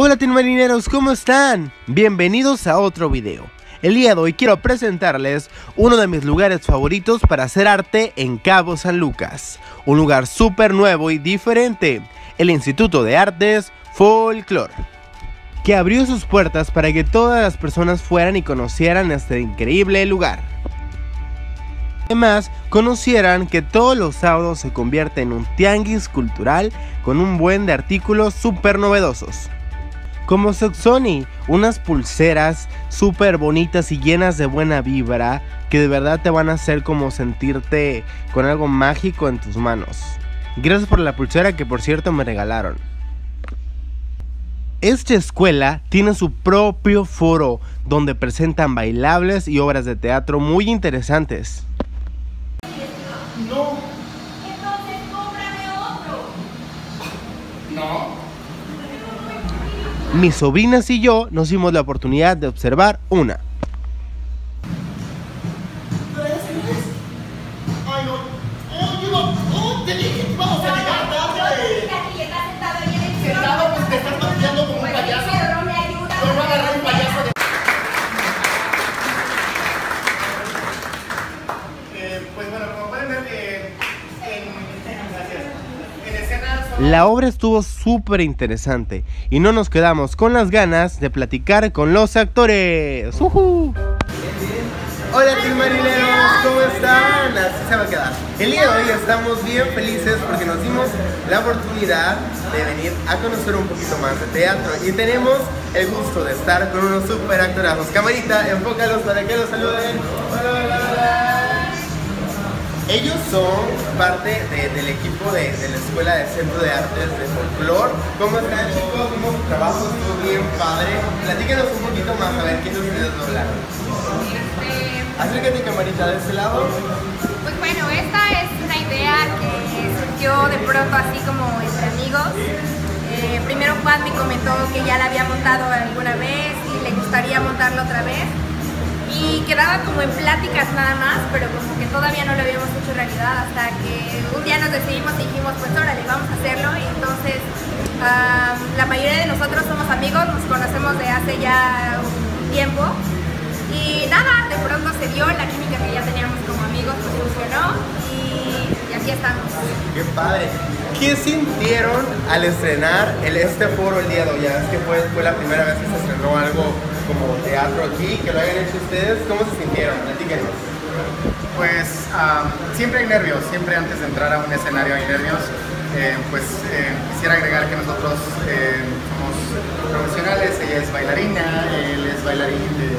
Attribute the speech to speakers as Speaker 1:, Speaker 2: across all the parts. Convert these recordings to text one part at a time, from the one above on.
Speaker 1: Hola marineros, ¿cómo están? Bienvenidos a otro video. El día de hoy quiero presentarles uno de mis lugares favoritos para hacer arte en Cabo San Lucas. Un lugar súper nuevo y diferente, el Instituto de Artes Folklore. Que abrió sus puertas para que todas las personas fueran y conocieran este increíble lugar. Además, conocieran que todos los sábados se convierte en un tianguis cultural con un buen de artículos súper novedosos. Como Soxoni, unas pulseras súper bonitas y llenas de buena vibra que de verdad te van a hacer como sentirte con algo mágico en tus manos. Gracias por la pulsera que por cierto me regalaron. Esta escuela tiene su propio foro donde presentan bailables y obras de teatro muy interesantes.
Speaker 2: No. Entonces cómprame otro. No.
Speaker 1: Mis sobrinas y yo nos dimos la oportunidad de observar una. La obra estuvo súper interesante y no nos quedamos con las ganas de platicar con los actores. ¡Ujú! Hola Team Marineros, ¿cómo están? Así se va a quedar. El día de hoy estamos bien felices porque nos dimos la oportunidad de venir a conocer un poquito más de teatro y tenemos el gusto de estar con unos super actorazos. Camarita, enfócalos para que los saluden. Ellos son parte de- del equipo de, de la Escuela de Centro de Artes de Folklore. ¿Cómo están chicos? ¿Cómo su trabajo? Estuvo bien padre. Platíquenos un poquito más a ver quién de ustedes doblaron.
Speaker 3: Este,
Speaker 1: Acércate camarita de este lado.
Speaker 3: pues bueno, esta es una idea que surgió de pronto así como entre amigos. Eh, primero Juan me comentó que ya la había montado alguna vez y le gustaría montarla otra vez. Y quedaba como en pláticas nada más, pero como que todavía no lo habíamos hecho realidad hasta que un día nos decidimos y dijimos, pues órale, vamos a hacerlo. Y entonces ah, la mayoría de nosotros somos amigos, nos conocemos de hace ya un tiempo. Y nada, de pronto se dio la química que ya teníamos como amigos, pues funcionó y, y aquí estamos.
Speaker 1: Qué padre. ¿Qué sintieron al estrenar el, este foro el día de hoy? Ves que fue, fue la primera vez que se estrenó algo como teatro aquí, que lo hayan hecho ustedes. ¿Cómo se sintieron? Platíquenos.
Speaker 4: Pues siempre hay nervios, siempre antes de entrar a un escenario hay nervios. Eh, pues eh, quisiera agregar que nosotros eh, somos profesionales, ella es bailarina, él es bailarín de,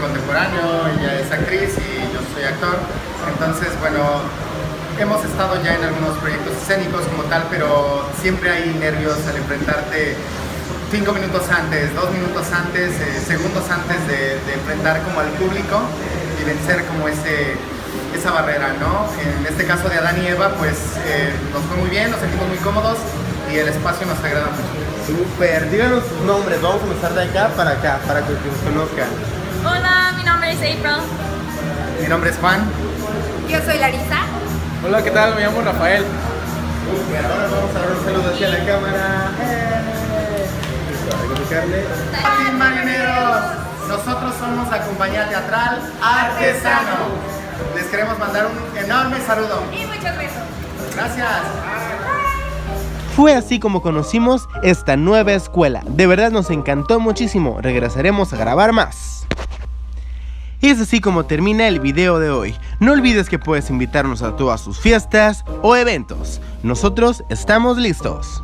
Speaker 4: contemporáneo, ella es actriz y yo soy actor. Entonces, bueno, hemos estado ya en algunos proyectos escénicos como tal, pero siempre hay nervios al enfrentarte cinco minutos antes, dos minutos antes, eh, segundos antes de, de enfrentar como al público y vencer como ese, esa barrera, ¿no? En este caso de Adán y Eva, pues eh, nos fue muy bien, nos sentimos muy cómodos y el espacio nos agrada mucho.
Speaker 1: Super. Díganos sus nombres. Vamos a empezar de acá para acá, para que los conozcan.
Speaker 3: Hola, mi nombre es April.
Speaker 4: Mi nombre es Juan.
Speaker 3: Yo soy Larisa.
Speaker 5: Hola, ¿qué tal? Me llamo Rafael.
Speaker 1: Super. Ahora vamos a dar un saludo hacia Tocarle.
Speaker 4: Team Marineros, nosotros somos la compañía teatral Artesano. Les queremos mandar un enorme saludo.
Speaker 3: Y muchos besos.
Speaker 4: Gracias.
Speaker 1: Fue así como conocimos esta nueva escuela. De verdad nos encantó muchísimo. Regresaremos a grabar más. Y es así como termina el video de hoy. No olvides que puedes invitarnos a todas tus fiestas o eventos. Nosotros estamos listos.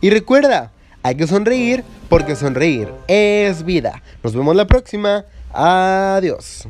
Speaker 1: Y recuerda, hay que sonreír porque sonreír es vida. Nos vemos la próxima. Adiós.